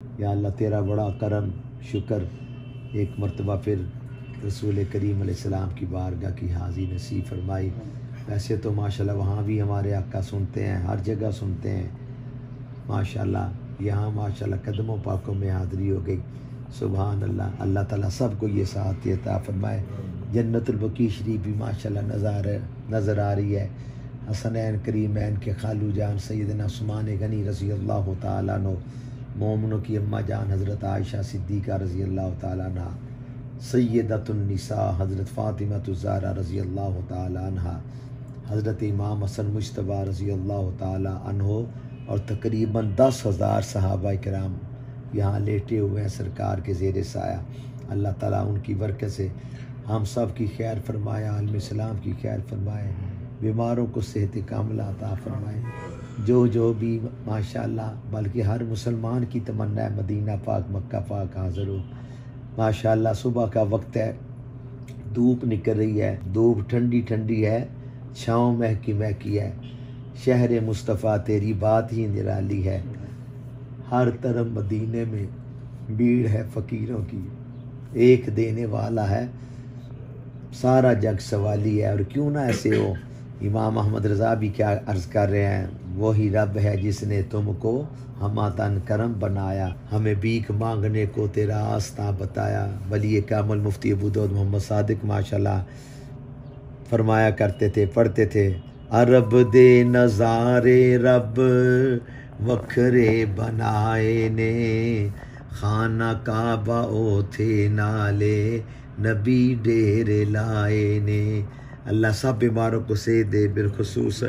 या अल्लाह तेरा बड़ा करम, शुक्र, एक मरतबा फिर रसूल करीम सलाम की बारगाह की हाज़ी नसीब फरमाई। वैसे तो माशाल्लाह वहाँ भी हमारे आका सुनते हैं, हर जगह सुनते हैं। माशाल्लाह, यहाँ माशाल्लाह कदमों पाकों में हाज़री हो गई। सुबहान अल्लाह अल्लाह ताला सबको ये साथ फरमाए। जन्नतुलबकी शरीफ भी माशाल्लाह नज़ार, नज़र आ रही है। हसनैन करीमैन के खालू जान सैदना उस्मान गनी रसी अल्लाह तु मोमनों की अम्मा जान हज़रत आयशा सिद्दीक़ा रज़ी अल्लाह तह सैदतुलनिसा हज़रत फ़ातिमा ज़ारा रज़ी अल्लाह तहा हज़रत इमाम हसन मुशतबा रज़ी अल्लाह तहो और तकरीबन दस हज़ार सहाबा कराम यहाँ लेटे हुए हैं सरकार के ज़ेर साया। अल्लाह ताला उनकी बरकत से हम सब की खैर फरमाए आलम इस्लाम की खैर फरमाए, बीमारों को सेहत कामला अता फरमाए। जो जो भी, माशाल्लाह, बल्कि हर मुसलमान की तमन्ना है, मदीना पाक, मक्का पाक हाज़िर हो माशाल्लाह, सुबह का वक्त है, धूप निकल रही है, धूप ठंडी ठंडी है, छाँव महकी महकी है। शहर मुस्तफ़ा तेरी बात ही निराली है। हर तरफ़ मदीने में भीड़ है फ़कीरों की। एक देने वाला है, सारा जग सवाली है, और क्यों ना ऐसे हो? इमाम अहमद रज़ा भी क्या अर्ज़ कर रहे हैं? वही रब है जिसने तुमको हमातन करम बनाया, हमें भीख मांगने को तेरा आस्था बताया। वली कामल मुफ्ती अबूदौद मोहम्मद सादिक, माशाल्लाह। फरमाया करते थे, पढ़ते थे, अरब दे नज़ारे रब, वखरे बनाए ने। खाना काबा ओ थे नाले, नबी डेरे लाए ने। अल्लाह सब बीमारों को से दे बिलखसूस।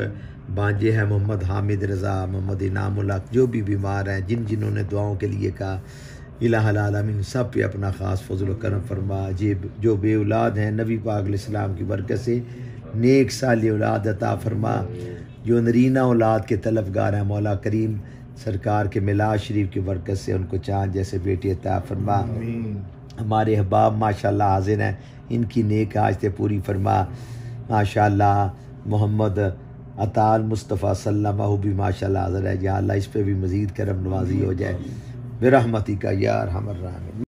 बांजे हैं मोहम्मद हामिद रज़ा मोहम्मद इनामुल्ला जो भी बीमार हैं जिन जिन्होंने दुआओं के लिए कहा इलामीन सब पे अपना ख़ास फजल करम फरमा। जे जो बे औलाद हैं नबी पाक इस्लाम की बरकत से नेक साल औलाद अता फरमा। जो नरीना औलाद के तलबगार हैं मौला करीम सरकार के मिलाद शरीफ की बरकत से उनको चाँद जैसे बेटी अता फरमा। हमारे अहबाब माशाल्लाह हाजिर हैं इनकी नेक आज पूरी फरमा। माशाल्लाह, मोहम्मद अतार मुस्तफ़ा सल्लमा भी माशा हाजिर है। अल्लाह इस पर भी मज़ीद करम नवाजी हो जाए। बेरहमती का यार हमर